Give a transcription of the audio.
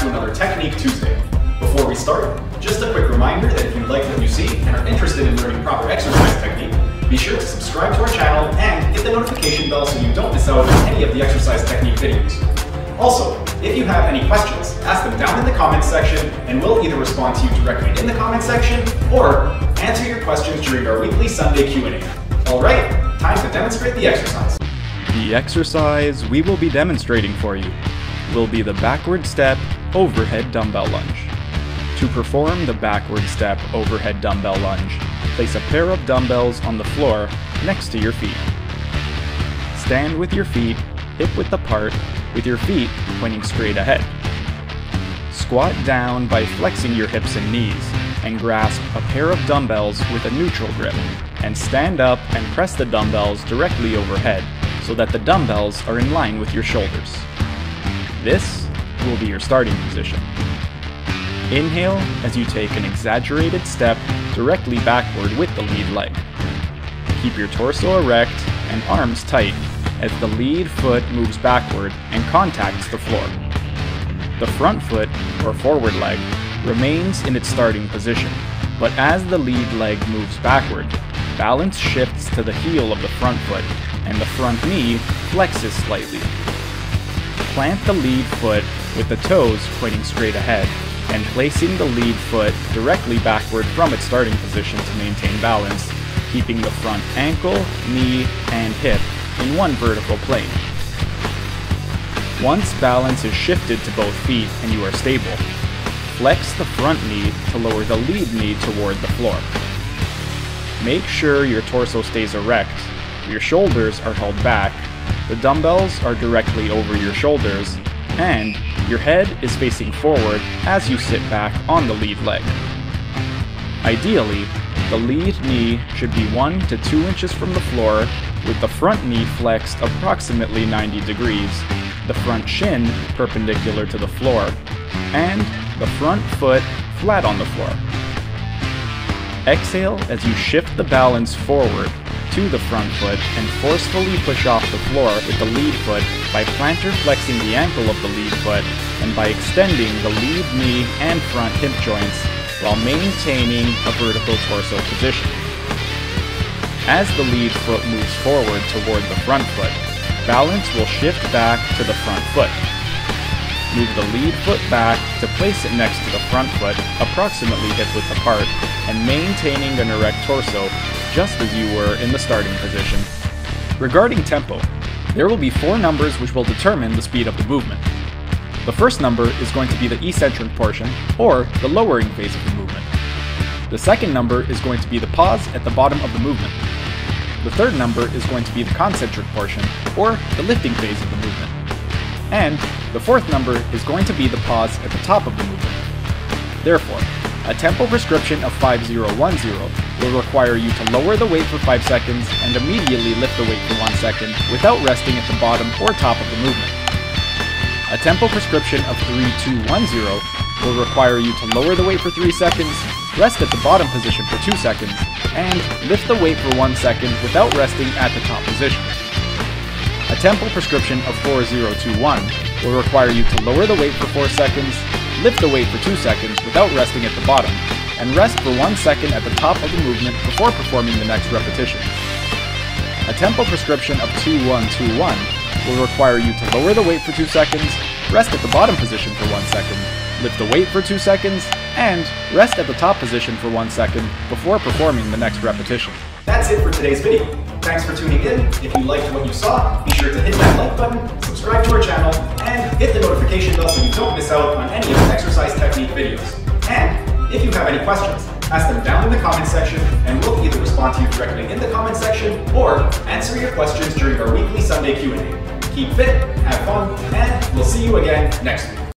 to another Technique Tuesday. Before we start, just a quick reminder that if you like what you see and are interested in learning proper exercise technique, be sure to subscribe to our channel and hit the notification bell so you don't miss out on any of the exercise technique videos. Also, if you have any questions, ask them down in the comments section and we'll either respond to you directly in the comments section or answer your questions during our weekly Sunday Q&A. Alright, time to demonstrate the exercise. The exercise we will be demonstrating for you will be the backward step overhead dumbbell lunge. To perform the backward step overhead dumbbell lunge, place a pair of dumbbells on the floor next to your feet. Stand with your feet hip width apart with your feet pointing straight ahead. Squat down by flexing your hips and knees and grasp a pair of dumbbells with a neutral grip and stand up and press the dumbbells directly overhead so that the dumbbells are in line with your shoulders. This will be your starting position. Inhale as you take an exaggerated step directly backward with the lead leg. Keep your torso erect and arms tight as the lead foot moves backward and contacts the floor. The front foot, or forward leg, remains in its starting position, but as the lead leg moves backward, balance shifts to the heel of the front foot and the front knee flexes slightly. Plant the lead foot with the toes pointing straight ahead and placing the lead foot directly backward from its starting position to maintain balance, keeping the front ankle, knee, and hip in one vertical plane. Once balance is shifted to both feet and you are stable, flex the front knee to lower the lead knee toward the floor. Make sure your torso stays erect, your shoulders are held back, the dumbbells are directly over your shoulders, and your head is facing forward as you sit back on the lead leg. Ideally, the lead knee should be 1 to 2 inches from the floor with the front knee flexed approximately 90 degrees, the front shin perpendicular to the floor, and the front foot flat on the floor. Exhale as you shift the balance forward to the front foot and forcefully push off the floor with the lead foot by plantar flexing the ankle of the lead foot and by extending the lead knee and front hip joints while maintaining a vertical torso position. As the lead foot moves forward toward the front foot, balance will shift back to the front foot. Move the lead foot back to place it next to the front foot, approximately hip width apart, and maintaining an erect torso just as you were in the starting position. Regarding tempo, there will be four numbers which will determine the speed of the movement. The first number is going to be the eccentric portion, or the lowering phase of the movement. The second number is going to be the pause at the bottom of the movement. The third number is going to be the concentric portion, or the lifting phase of the movement. And the fourth number is going to be the pause at the top of the movement. Therefore, a tempo prescription of 5010 will require you to lower the weight for 5 seconds and immediately lift the weight for 1 second without resting at the bottom or top of the movement. A tempo prescription of 3210 will require you to lower the weight for 3 seconds, rest at the bottom position for 2 seconds, and lift the weight for 1 second without resting at the top position. A tempo prescription of 4021 will require you to lower the weight for 4 seconds, lift the weight for 2 seconds without resting at the bottom, and rest for 1 second at the top of the movement before performing the next repetition. A tempo prescription of 2121 will require you to lower the weight for 2 seconds, rest at the bottom position for 1 second, lift the weight for 2 seconds, and rest at the top position for 1 second before performing the next repetition. That's it for today's video. Thanks for tuning in. If you liked what you saw, be sure to hit that like button, subscribe to our channel, and hit the notification bell so you don't miss out on any of the exercise technique videos. And if you have any questions, ask them down in the comment section and we'll either respond to you directly in the comment section or answer your questions during our weekly Sunday Q&A. Keep fit, have fun, and we'll see you again next week.